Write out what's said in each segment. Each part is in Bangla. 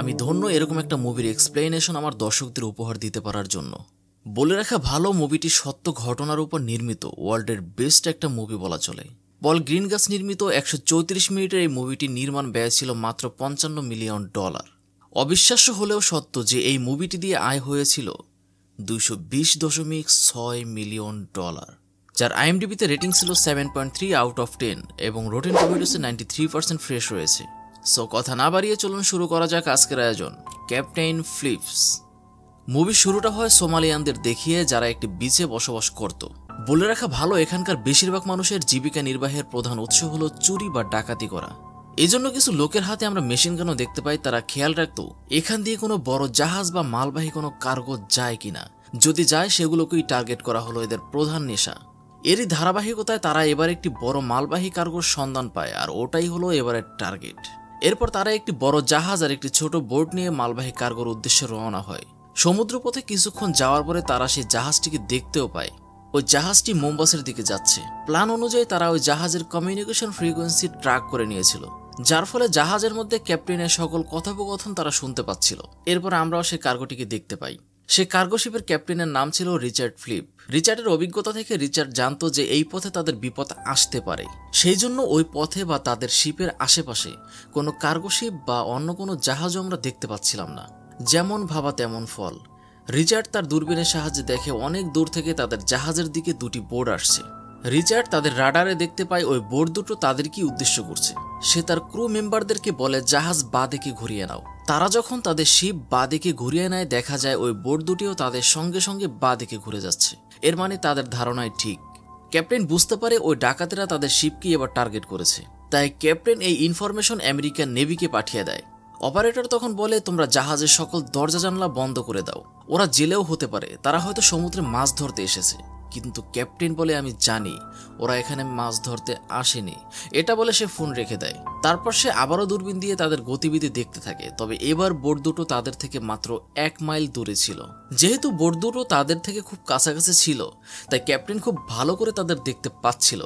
আমি ধন্য এরকম একটা মুভির এক্সপ্লেনেশন আমার দর্শকদের উপহার দিতে পারার জন্য। বলে রাখা ভালো মুভিটি সত্য ঘটনার উপর নির্মিত ওয়ার্ল্ডের বেস্ট একটা মুভি বলা চলে। পল গ্রিনগাস নির্মিত একশো চৌত্রিশ মিনিটের এই মুভিটির নির্মাণ ব্যয় ছিল মাত্র পঞ্চান্ন মিলিয়ন ডলার। অবিশ্বাস্য হলেও সত্য যে এই মুভিটি দিয়ে আয় হয়েছিল দুইশো বিশ দশমিক ছয় মিলিয়ন ডলার, যার আইএমডিবিতে রেটিং ছিল seven point three out of ten এবং রোটেন টমেটোসে নাইনটি থ্রি পার্সেন্ট ফ্রেশ রয়েছে। সো কথা না বাড়িয়ে চলুন শুরু করা যাক আজকের আয়োজন। Captain Phillips. মুভি শুরুটা হয় সোমালিয়ানদের দেখিয়ে যারা একটি বিচে বসবাস করত। বলে রাখা ভালো, এখানকার বেশিরভাগ মানুষের জীবিকা নির্বাহের প্রধান উৎস হলো চুরি বা ডাকাতি করা। এজন্য কিছু লোকের হাতে আমরা মেশিন গানও দেখতে পাই, তারা খেয়াল রাখত, এখান দিয়ে কোনো বড় জাহাজ বা মালবাহী কোনো কার্গো যায় কিনা। যদি যায়, সেগুলোকেই টার্গেট করা হলো এদের প্রধান নেশা। এরই ধারাবাহিকতায় তারা এবার একটি বড় মালবাহী কার্গোর সন্ধান পায়, আর ওটাই হলো এবারের টার্গেট। এরপর তারা একটি বড় জাহাজ আর একটি ছোট বোট নিয়ে মালবাহী কার্গোর উদ্দেশ্যে রওনা হয়। সমুদ্রপথে কিছুক্ষণ যাওয়ার পরে তারা সেই জাহাজটিকে দেখতেও পায়। ওই জাহাজটি মোমবাসের দিকে যাচ্ছে। প্ল্যান অনুযায়ী তারা ওই জাহাজের কমিউনিকেশন ফ্রিকোয়েন্সি ট্র্যাক করে নিয়েছিল, যার ফলে জাহাজের মধ্যে ক্যাপ্টেনের সকল কথোপকথন তারা শুনতে পাচ্ছিল। এরপর আমরাও সেই কার্গোটিকে দেখতে পাই। সে কার্গোশিপের ক্যাপ্টেনের নাম ছিল রিচার্ড ফ্লিপ। রিচার্ডের অভিজ্ঞতা থেকে রিচার্ড জানতো যে এই পথে তাদের বিপদ আসতে পারে। সেই জন্য ওই পথে বা তাদের শিপের আশেপাশে কোনো কার্গোশিপ বা অন্য কোনো জাহাজও আমরা দেখতে পাচ্ছিলাম না। যেমন ভাবা তেমন ফল। রিচার্ড তার দূরবীনের সাহায্যে দেখে অনেক দূর থেকে তাদের জাহাজের দিকে দুটি বোর্ড আসছে। রিচার্ড তাদের রাডারে দেখতে পায় ওই বোর্ড দুটো তাদেরকে উদ্দেশ্য করছে। সে তার ক্রু মেম্বারদেরকে বলে, জাহাজ বা দিকে ঘুরিয়ে নাও। তারা যখন তাদের শিপ বা দিকে ঘুরিয়ে নেয়, দেখা যায় ওই বোর্ড দুটিও তাদের সঙ্গে সঙ্গে বা দিকে ঘুরে যাচ্ছে। এর মানে তাদের ধারণায় ঠিক। ক্যাপ্টেন বুঝতে পারে ওই ডাকাতেরা তাদের শিপকে এবার টার্গেট করেছে। তাই ক্যাপ্টেন এই ইনফরমেশন আমেরিকান নেভিকে পাঠিয়ে দেয়। অপারেটর তখন বলে, তোমরা জাহাজের সকল দরজা জানলা বন্ধ করে দাও। ওরা জেলেও হতে পারে। তারা হয়তো সমুদ্রে মাছ ধরতে এসেছে। কিন্তু ক্যাপ্টেন বলে আমি জানি, ওরা এখানে মাছ ধরতে আসেনি। এটা বলে সে ফোন রেখে দেয়। তারপর সে আবারও দূরবীন দিয়ে তাদের গতিবিধি দেখতে থাকে। তবে এবার বোট দুটো তাদের থেকে মাত্র এক মাইল দূরে ছিল। যেহেতু বোট দুটো তাদের থেকে খুব কাছাকাছি ছিল, তাই ক্যাপ্টেন খুব ভালো করে তাদের দেখতে পাচ্ছিল।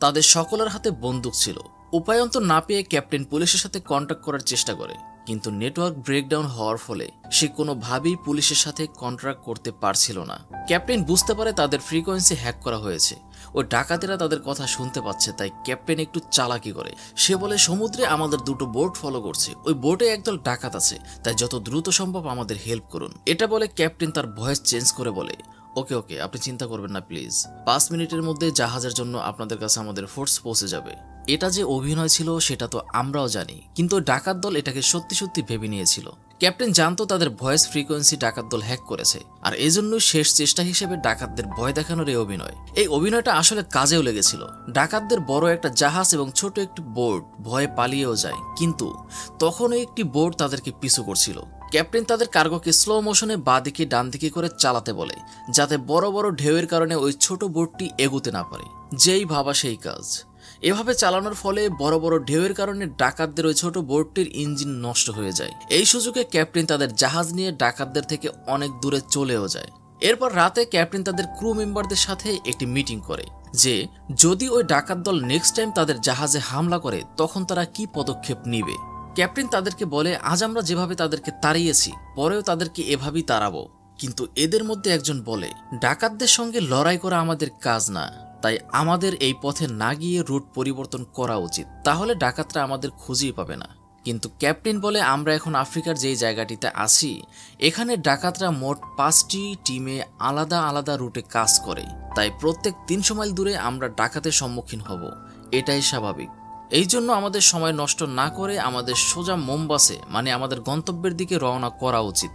তাদের সকলের হাতে বন্দুক ছিল। উপায়ন্ত না পেয়ে ক্যাপ্টেন পুলিশের সাথে কন্ট্যাক্ট করার চেষ্টা করে, কিন্তু নেটওয়ার্ক ব্রেকডাউন হওয়ার ফলে সে কোনোভাবেই পুলিশের সাথে কন্ট্রাক্ট করতে পারছিল না। ক্যাপ্টেন বুঝতে পারে তাদের ফ্রিকোয়েন্সি হ্যাক করা হয়েছে ও ডাকাতেরা তাদের কথা শুনতে পাচ্ছে, তাই ক্যাপ্টেন একটু চালাকি করে। সে বলে, সমুদ্রে আমাদের দুটো বোট ফলো করছে। ওই বোটে একদল ডাকাত আছে, তাই যত দ্রুত সম্ভব আমাদের হেল্প করুন। এটা বলে ক্যাপ্টেন তার ভয়েস চেঞ্জ করে বলে, ওকে ওকে, আপনি চিন্তা করবেন না প্লিজ পাঁচ মিনিটের মধ্যে জাহাজের জন্য আপনাদের কাছে আমাদের ফোর্স পৌঁছে যাবে। এটা যে অভিনয় ছিল, সেটা তো আমরাও জানি। কিন্তু ডাকাত দল এটাকে সত্যি সত্যি ভেবে নিয়েছিল। ক্যাপ্টেন জানতো তাদের ভয়েস ফ্রিকোয়েন্সি ডাকাত দল হ্যাক করেছে। আর এজন্যই শেষ চেষ্টা হিসেবে ডাকাতদের ভয় দেখানোর এই অভিনয়। এই অভিনয়টা আসলে কাজেও লেগেছিল। ডাকাতদের বড় একটা জাহাজ এবং ছোট একটি বোর্ড ভয়ে পালিয়েও যায়। কিন্তু তখনই একটি বোর্ড তাদেরকে পিছু করছিল। ক্যাপ্টেন তাদের কার্গোকে স্লো মোশনে বা দিকে ডান দিকে করে চালাতে বলে, যাতে বড় বড় ঢেউয়ের কারণে ওই ছোট বোর্ডটি এগোতে না পারে। যেই ভাবা সেই কাজ। এভাবে চালানোর ফলে বড় বড় ঢেউয়ের কারণে ডাকাতদের ওই ছোট বোটটির ইঞ্জিন নষ্ট হয়ে যায়। এই সুযোগে ক্যাপ্টেন তাদের জাহাজ নিয়ে ডাকাতদের থেকে অনেক দূরে চলেও যায়। এরপর রাতে ক্যাপ্টেন তাদের ক্রু মেম্বারদের সাথে একটি মিটিং করে যে, যদি ওই ডাকাত দল নেক্সট টাইম তাদের জাহাজে হামলা করে, তখন তারা কি পদক্ষেপ নিবে? ক্যাপ্টেন তাদেরকে বলে, আজ আমরা যেভাবে তাদেরকে তাড়িয়েছি, পরেও তাদেরকে এভাবেই তাড়াবো। কিন্তু এদের মধ্যে একজন বলে, ডাকাতদের সঙ্গে লড়াই করা আমাদের কাজ না। তাই আমাদের এই পথে না গিয়ে রুট পরিবর্তন করা উচিত। তাহলে ডাকাতরা আমাদের খুঁজেই পাবে না। কিন্তু ক্যাপ্টেন বলে আমরা এখন আফ্রিকার যেই জায়গাটিতে আছি, এখানে ডাকাতরা মোট পাঁচটি টিমে আলাদা আলাদা রুটে কাজ করে। তাই প্রত্যেক তিনশো মাইল দূরে আমরা ডাকাতের সম্মুখীন হব। এটাই স্বাভাবিক। এই জন্য আমাদের সময় নষ্ট না করে আমাদের সোজা মোমবাসে মানে আমাদের গন্তব্যের দিকে রওনা করা উচিত।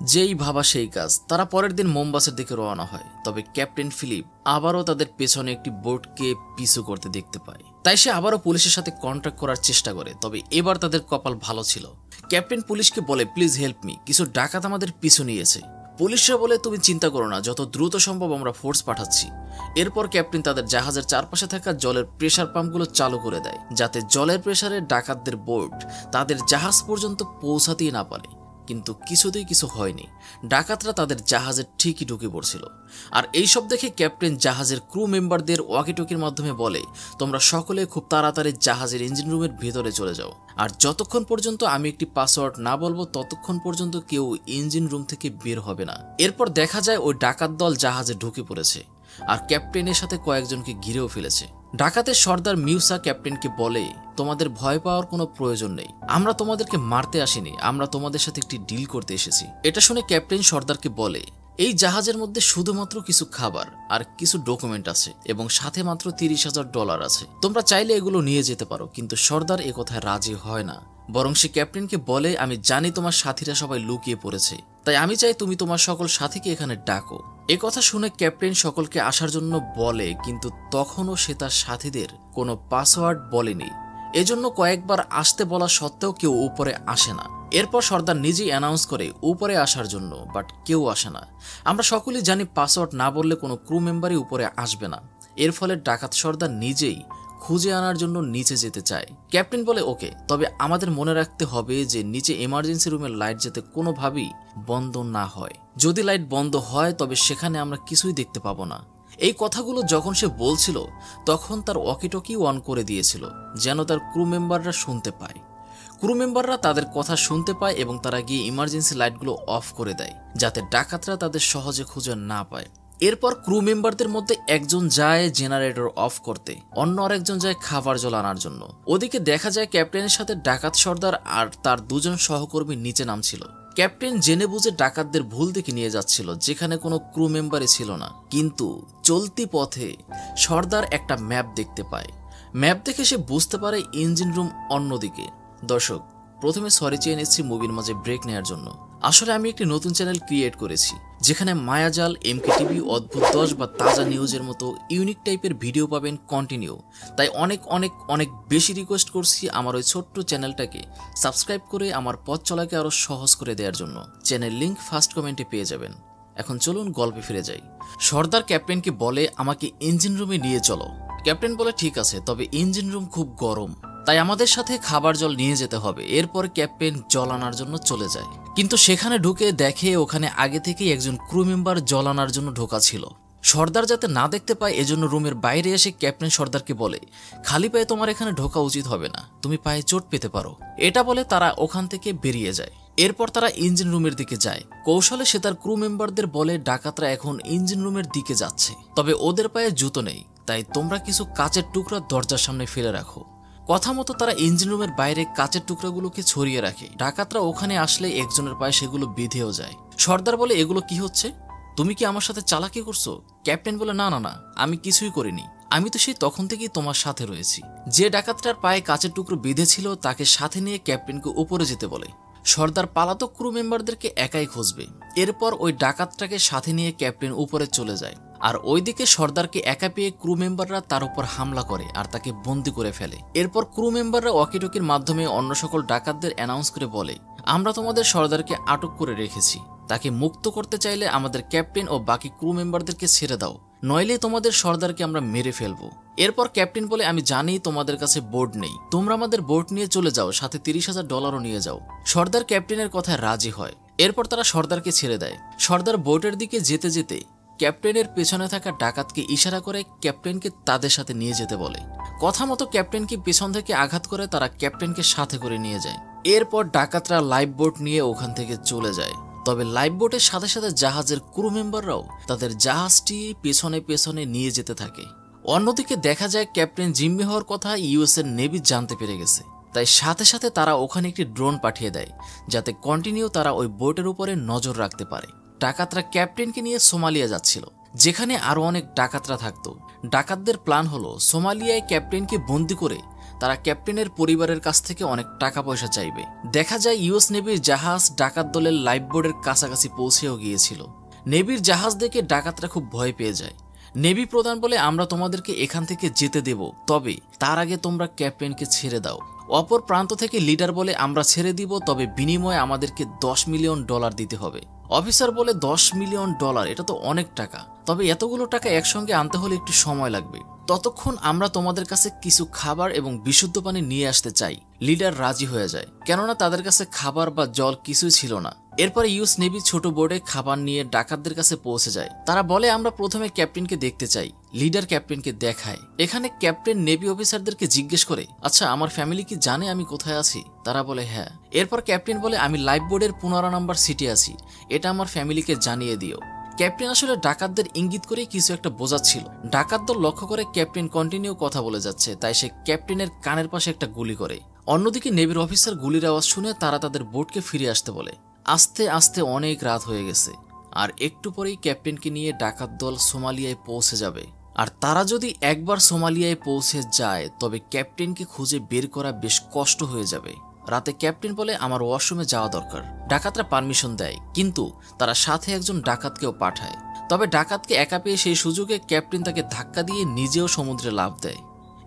যেই ভাবা সেই কাজ, তারা পরের দিন মোমবাসের দিকে রওনা হয়। তবে ক্যাপ্টেন ফিলিপ আবারও তাদের পেছনে একটি বোটকে পিছু করতে দেখতে পায়। তাই সে আবারও পুলিশের সাথে কন্ট্যাক্ট করার চেষ্টা করে, তবে এবার তাদের কপাল ভালো ছিল। ক্যাপ্টেন পুলিশকে বলে, প্লিজ হেল্প মি কিছু ডাকাত আমাদের পিছু নিয়েছে। পুলিশরা বলে, তুমি চিন্তা করো না, যত দ্রুত সম্ভব আমরা ফোর্স পাঠাচ্ছি। এরপর ক্যাপ্টেন তাদের জাহাজের চারপাশে থাকা জলের প্রেশার পাম্পগুলো চালু করে দেয়, যাতে জলের প্রেশারে ডাকাতদের বোট তাদের জাহাজ পর্যন্ত পৌঁছাতেই না পারে। কিন্তু কিছুতেই কিছু হয়নি। ডাকাতরা তাদের জাহাজের ঠিকই ঢুকে পড়ছিল। আর এইসব দেখে ক্যাপ্টেন জাহাজের ক্রু মেম্বারদের ওয়াকিটকির মাধ্যমে বলে, তোমরা সকলে খুব তাড়াতাড়ি জাহাজের ইঞ্জিন রুমের ভেতরে চলে যাও। আর যতক্ষণ পর্যন্ত আমি একটি পাসওয়ার্ড না বলব, ততক্ষণ পর্যন্ত কেউ ইঞ্জিন রুম থেকে বের হবে না। এরপর দেখা যায় ওই ডাকাত দল জাহাজে ঢুকে পড়েছে। আর ক্যাপ্টেনের সাথে কয়েকজনকে ঘিরেও ফেলেছে। ডাকাতের সর্দার মিউসা ক্যাপ্টেনকে বলে, তোমাদের ভয় পাওয়ার কোনো প্রয়োজন নেই। আমরা তোমাদেরকে মারতে আসিনি, আমরা তোমাদের সাথে একটি ডিল করতে এসেছি। এটা শুনে ক্যাপ্টেন সর্দারকে বলে, এই জাহাজের মধ্যে শুধুমাত্র কিছু খাবার আর কিছু ডকুমেন্ট আছে এবং সাথে মাত্র তিরিশ হাজার ডলার আছে। তোমরা চাইলে এগুলো নিয়ে যেতে পারো, কিন্তু সর্দার কথায় রাজি হয় না। বরং সে ক্যাপ্টেনকে বলে, আমি জানি তোমার সাথীরা সবাই লুকিয়ে পড়েছে। তাই আমি চাই তুমি তোমার সকল সাথীকে এখানে ডাকো। এ কথা শুনে ক্যাপ্টেন সকলকে আসার জন্য বলে, কিন্তু তখনও সে তার সাথীদের কোনো পাসওয়ার্ড বলেনি। এজন্য কয়েকবার আসতে বলা সত্ত্বেও কেউ উপরে আসে না। এরপর সর্দার নিজেই অ্যানাউন্স করে, উপরে আসার জন্য বাট কেউ আসে না। আমরা সকলেই জানি পাসওয়ার্ড না বললে কোনো ক্রু মেম্বারই উপরে আসবে না। এর ফলে ডাকাত সর্দার নিজেই খুঁজে আনার জন্য নিচে যেতে চায়। ক্যাপ্টেন বলে, ওকে, তবে আমাদের মনে রাখতে হবে যে নিচে এমার্জেন্সি রুমের লাইট যাতে কোনোভাবেই বন্ধ না হয়। যদি লাইট বন্ধ হয়, তবে সেখানে আমরা কিছুই দেখতে পাবো না। এই কথাগুলো যখন সে বলছিল, তখন তার ওয়াকিটকি অন করে দিয়েছিল, যেন তার ক্রু মেম্বাররা শুনতে পায়। ক্রু মেম্বাররা তাদের কথা শুনতে পায় এবং তারা গিয়ে ইমার্জেন্সি লাইটগুলো অফ করে দেয়, যাতে ডাকাতরা তাদের সহজে খুঁজে না পায়। এরপর ক্রু মেম্বারদের মধ্যে একজন যায় জেনারেটর অফ করতে, অন্য আরেকজন যায় খাবার জল আনার জন্য। ওদিকে দেখা যায় ক্যাপ্টেনের সাথে ডাকাত সর্দার আর তার দুজন সহকর্মী নিচে নামছিল। ক্যাপ্টেন জেনে বুঝে ডাকাতদের ভুল দিকে নিয়ে যাচ্ছিল, যেখানে কোনো ক্রু মেম্বারই ছিল না। কিন্তু চলতি পথে সর্দার একটা ম্যাপ দেখতে পায়। ম্যাপ দেখে সে বুঝতে পারে ইঞ্জিন রুম অন্যদিকে। দর্শক, প্রথমে সরি চেয়ে নিচ্ছি মুভির মাঝে ব্রেক নেওয়ার জন্য। আসলে আমি একটি নতুন চ্যানেল ক্রিয়েট করেছি। যেখানে মায়াজাল এমকে টিভি অদ্ভুত দশ বা তাজা নিউজের মতো ইউনিক টাইপের ভিডিও পাবেন কন্টিনিউ তাই অনেক অনেক অনেক বেশি রিকোয়েস্ট করছি আমার ওই ছোট্ট চ্যানেলটাকে সাবস্ক্রাইব করে আমার পথ চলাকে আরও সহজ করে দেওয়ার জন্য। চ্যানেল লিঙ্ক ফার্স্ট কমেন্টে পেয়ে যাবেন। এখন চলুন গল্পে ফিরে যাই। সর্দার ক্যাপ্টেনকে বলে, আমাকে ইঞ্জিন রুমে নিয়ে চলো। ক্যাপ্টেন বলে, ঠিক আছে, তবে ইঞ্জিন রুম খুব গরম। তাই আমাদের সাথে খাবার জল নিয়ে যেতে হবে। এরপর ক্যাপ্টেন জল আনার জন্য চলে যায়। কিন্তু সেখানে ঢুকে দেখে ওখানে আগে থেকেই একজন ক্রু মেম্বার জল আনার জন্য ঢোকা ছিল। সর্দার যাতে না দেখতে পায়, এজন্য রুমের বাইরে এসে ক্যাপ্টেন সর্দারকে বলে, খালি পায়ে তোমার এখানে ঢোকা উচিত হবে না। তুমি পায়ে চোট পেতে পারো। এটা বলে তারা ওখান থেকে বেরিয়ে যায়। এরপর তারা ইঞ্জিন রুমের দিকে যায়। কৌশলে সে তার ক্রু মেম্বারদের বলে, ডাকাতরা এখন ইঞ্জিন রুমের দিকে যাচ্ছে। তবে ওদের পায়ে জুতো নেই। তাই তোমরা কিছু কাচের টুকরা দরজার সামনে ফেলে রাখো। কথা মতো তারা ইঞ্জিন রুমের বাইরে কাচের টুকরাগুলোকে ছড়িয়ে রাখে। ডাকাতরা ওখানে আসলে একজনের পায়ে সেগুলো বিধেও যায়। সর্দার বলে, এগুলো কি হচ্ছে? তুমি কি আমার সাথে চালাকি করছ? ক্যাপ্টেন বলে, না না না, আমি কিছুই করিনি। আমি তো সেই তখন থেকেই তোমার সাথে রয়েছি। যে ডাকাতটার পায়ে কাচের টুকরো বিঁধেছিল, তাকে সাথে নিয়ে ক্যাপ্টেনকে উপরে যেতে বলে। সর্দার পালাতক ক্রু মেম্বারদেরকে একাই খুঁজবে। এরপর ওই ডাকাতটাকে সাথে নিয়ে ক্যাপ্টেন উপরে চলে যায়। আর ওইদিকে সর্দারকে একা পেয়ে ক্রু মেম্বাররা তার উপর হামলা করে আর তাকে বন্দি করে ফেলে। এরপর ক্রু মেম্বাররা ওয়াকিটকির মাধ্যমে অন্য সকল ডাকাতদের অ্যানাউন্স করে বলে, আমরা তোমাদের সর্দারকে আটক করে রেখেছি। তাকে মুক্ত করতে চাইলে আমাদের ক্যাপ্টেন ও বাকি ক্রু মেম্বারদেরকে ছেড়ে দাও। নইলে তোমাদের সর্দারকে আমরা মেরে ফেলব। এরপর ক্যাপ্টেন বলে, আমি জানি তোমাদের কাছে বোর্ড নেই। তোমরা আমাদের বোর্ড নিয়ে চলে যাও, সাথে তিরিশ হাজার ডলারও নিয়ে যাও। সর্দার ক্যাপ্টেনের কথায় রাজি হয়। এরপর তারা সর্দারকে ছেড়ে দেয়। সর্দার বোটের দিকে যেতে যেতে ক্যাপ্টেনের পেছনে থাকা ডাকাতকে ইশারা করে ক্যাপ্টেনকে তাদের সাথে নিয়ে যেতে বলে। কথা মতো ক্যাপ্টেনকে পেছন থেকে আঘাত করে তারা ক্যাপ্টেনকে সাথে করে নিয়ে যায়। এরপর ডাকাতরা লাইফ বোট নিয়ে ওখান থেকে চলে যায়। তবে লাইফ বোটের সাথে সাথে জাহাজের ক্রু মেম্বাররাও তাদের জাহাজটি পেছনে পেছনে নিয়ে যেতে থাকে। অন্যদিকে দেখা যায় ক্যাপ্টেন জিম্মি হওয়ার কথা ইউএস এর নেভি জানতে পেরে গেছে। তাই সাথে সাথে তারা ওখানে একটি ড্রোন পাঠিয়ে দেয়, যাতে কন্টিনিউ তারা ওই বোটের উপরে নজর রাখতে পারে। ডাকাতরা ক্যাপ্টেনকে নিয়ে সোমালিয়া যাচ্ছিল, যেখানে আরও অনেক ডাকাতরা থাকত। ডাকাতদের প্ল্যান হলো, সোমালিয়ায় ক্যাপ্টেনকে বন্দি করে তারা ক্যাপ্টেনের পরিবারের কাছ থেকে অনেক টাকা পয়সা চাইবে। দেখা যায়, ইউএস নেভির জাহাজ ডাকাত দলের লাইফ বোর্ডের কাছাকাছি পৌঁছেও গিয়েছিল। নেভির জাহাজ দেখে ডাকাতরা খুব ভয় পেয়ে যায়। নেভি প্রধান বলে, আমরা তোমাদেরকে এখান থেকে যেতে দেব, তবে তার আগে তোমরা ক্যাপ্টেনকে ছেড়ে দাও। অপর প্রান্ত থেকে লিডার বলে, আমরা ছেড়ে দিব, তবে বিনিময়ে আমাদেরকে দশ মিলিয়ন ডলার দিতে হবে। অফিসার বলে দশ মিলিয়ন ডলার এটা তো অনেক টাকা। তবে এতগুলো টাকা একসঙ্গে আনতে হলে একটু সময় লাগবে। ততক্ষণ আমরা তোমাদের কাছে কিছু খাবার এবং বিশুদ্ধ পানি নিয়ে আসতে চাই। লিডার রাজি হয়ে যায়। কেননা তাদের কাছে খাবার বা জল কিছুই ছিল না। এরপরে ইউএস নেভি ছোট বোর্ডে খাবার নিয়ে ডাকাতদের কাছে পৌঁছে যায়। তারা বলে, আমরা প্রথমে ক্যাপ্টেনকে দেখতে চাই। লিডার ক্যাপ্টেনকে দেখায়। এখানে ক্যাপ্টেন নেভি অফিসারদেরকে জিজ্ঞেস করে আচ্ছা আমার ফ্যামিলি কি জানে আমি কোথায় আছি? তারা বলে হ্যাঁ। এরপর ক্যাপ্টেন বলে, আমি লাইফ বোর্ডের পনেরো নম্বর সিটে আছি। এটা আমার ফ্যামিলিকে জানিয়ে দিও। ক্যাপ্টেন আসলে ডাকাতদের ইঙ্গিত করেই কিছু একটা বোঝাচ্ছিল ডাকাত দল লক্ষ্য করে ক্যাপ্টেন কন্টিনিউ কথা বলে যাচ্ছে, তাই সে ক্যাপ্টেনের কানের পাশে একটা গুলি করে। অন্যদিকে নেভির অফিসার গুলির আওয়াজ শুনে তারা তাদের বোটকে ফিরে আসতে বলে। আস্তে আস্তে অনেক রাত হয়ে গেছে, আর একটু পরেই ক্যাপ্টেনকে নিয়ে ডাকাত দল সোমালিয়ায় পৌঁছে যাবে। আর তারা যদি একবার সোমালিয়ায় পৌঁছে যায়, তবে ক্যাপ্টেনকে খুঁজে বের করা বেশ কষ্ট হয়ে যাবে। রাতে ক্যাপ্টেন বলে আমার ওয়াশরুমে যাওয়া দরকার। ডাকাতরা পারমিশন দেয়, কিন্তু তারা সাথে একজন ডাকাতকেও পাঠায়। তবে ডাকাতকে একা পেয়ে সেই সুযোগে ক্যাপ্টেন তাকে ধাক্কা দিয়ে নিজেও সমুদ্রে লাভ দেয়।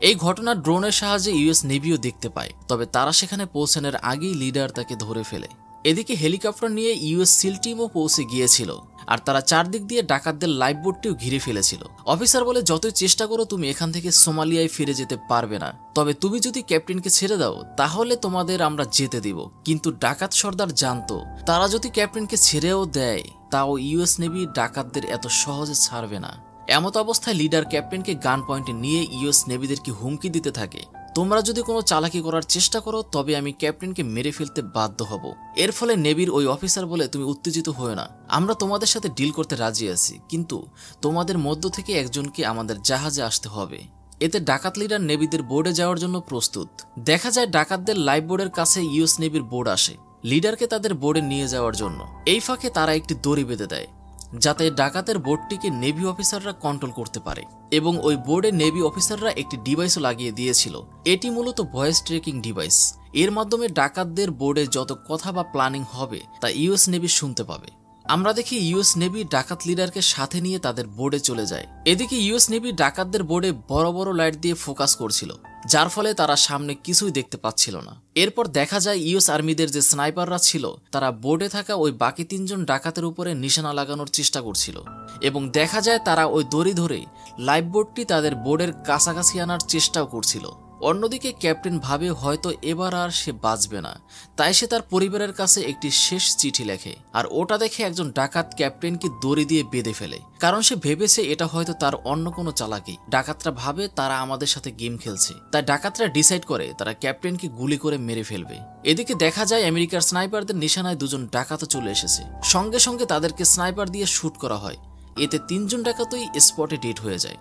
এই ঘটনা ড্রোনের সাহায্যে ইউএস নেভিও দেখতে পায়, তবে তারা সেখানে পৌঁছানোর আগেই লিডার তাকে ধরে ফেলে। এদিকে হেলিকপ্টার নিয়ে ইউএস সিল টিমও পৌঁছে গিয়েছিল, আর তারা চারদিক দিয়ে ডাকাতদের লাইফ বোটটিও ঘিরে ফেলেছিল। অফিসার বলে, যতই চেষ্টা করো, তুমি এখান থেকে সোমালিয়ায় ফিরে যেতে পারবে না। তবে তুমি যদি ক্যাপ্টেনকে ছেড়ে দাও, তাহলে তোমাদের আমরা যেতে দিব। কিন্তু ডাকাত সর্দার জানতো, তারা যদি ক্যাপ্টেনকে ছেড়েও দেয়, তাও ইউএস নেভি ডাকাতদের এত সহজে ছাড়বে না। এমত অবস্থায় লিডার ক্যাপ্টেনকে গান পয়েন্টে নিয়ে ইউএস নেভিদেরকে হুমকি দিতে থাকে। তোমরা যদি কোনো চালাকি করার চেষ্টা করো, তবে আমি ক্যাপ্টেনকে মেরে ফেলতে বাধ্য হব। এর ফলে নেভির ওই অফিসার বলে তুমি উত্তেজিত হও না। আমরা তোমাদের সাথে ডিল করতে রাজি আছি, কিন্তু তোমাদের মধ্য থেকে একজনকে আমাদের জাহাজে আসতে হবে। এতে ডাকাত লিডার নেভিদের বোর্ডে যাওয়ার জন্য প্রস্তুত। দেখা যায় ডাকাতদের লাইফ বোর্ডের কাছে ইউএস নেভির বোর্ড আসে। লিডারকে তাদের বোর্ডে নিয়ে যাওয়ার জন্য। এই ফাঁকে তারা একটি দড়ি বেঁধে দেয়। যাতে ডাকাতের বোর্ডটিকে নেভি অফিসাররা কন্ট্রোল করতে পারে। এবং ওই বোর্ডে নেভি অফিসাররা একটি ডিভাইসও লাগিয়ে দিয়েছিল। এটি মূলত ভয়েস ট্রেকিং ডিভাইস এর মাধ্যমে ডাকাতদের বোর্ডে যত কথা বা প্ল্যানিং হবে, তা ইউএস নেভি শুনতে পাবে। আমরা দেখি ইউএস নেভি ডাকাত লিডারকে সাথে নিয়ে তাদের বোর্ডে চলে যায়। এদিকে ইউএস নেভি ডাকাতদের বোর্ডে বড় বড় লাইট দিয়ে ফোকাস করছিল, যার ফলে তারা সামনে কিছুই দেখতে পাচ্ছিল না। এরপর দেখা যায় ইউএস আর্মিদের যে স্নাইপাররা ছিল, তারা বোর্ডে থাকা ওই বাকি তিনজন ডাকাতের উপরে নিশানা লাগানোর চেষ্টা করছিল। এবং দেখা যায় তারা ওই দড়ি ধরে লাইফ বোর্ডটি তাদের বোর্ডের কাছাকাছি আনার চেষ্টাও করছিল। অন্যদিকে ক্যাপ্টেন ভাবে হয়তো এবার আর সে বাঁচবে না। তাই সে তার পরিবারের কাছে একটি শেষ চিঠি লেখে, আর ওটা দেখে একজন ডাকাত ক্যাপ্টেনকে দড়ি দিয়ে বেঁধে ফেলে। কারণ সে ভেবেছে এটা হয়তো তার অন্য কোনো চালাকি। ডাকাতরা ভাবে তারা আমাদের সাথে গেম খেলছে। তাই ডাকাতরা ডিসাইড করে তারা ক্যাপ্টেনকে গুলি করে মেরে ফেলবে। এদিকে দেখা যায় আমেরিকার স্নাইপারদের নিশানায় দুজন ডাকাতও চলে এসেছে। সঙ্গে সঙ্গে তাদেরকে স্নাইপার দিয়ে শ্যুট করা হয়। এতে তিনজন ডাকাতই স্পটে ডেট হয়ে যায়।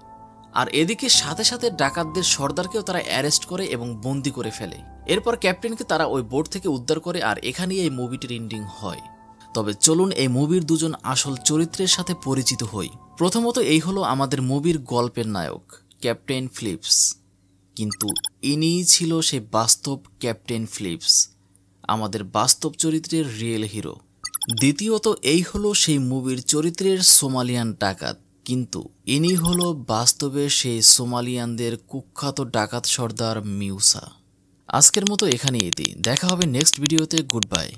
আর এদিকে সাথে সাথে ডাকাতদের সর্দারকেও তারা অ্যারেস্ট করে এবং বন্দি করে ফেলে। এরপর ক্যাপ্টেনকে তারা ওই বোর্ড থেকে উদ্ধার করে আর এখানেই এই মুভিটির এন্ডিং হয়। তবে চলুন এই মুভির দুজন আসল চরিত্রের সাথে পরিচিত হই। প্রথমত এই হলো আমাদের মুভির গল্পের নায়ক, ক্যাপ্টেন ফিলিপস। কিন্তু ইনিই ছিল সেই বাস্তব ক্যাপ্টেন ফিলিপস, আমাদের বাস্তব চরিত্রের রিয়েল হিরো দ্বিতীয়ত এই হলো সেই মুভির চরিত্রের সোমালিয়ান ডাকাত। কিন্তু ইনি হল বাস্তবে সেই সোমালিয়ানদের কুখ্যাত ডাকাত সর্দার মিউসা। আজকের মতো এখানেই এটি। দেখা হবে নেক্সট ভিডিওতে গুড বাই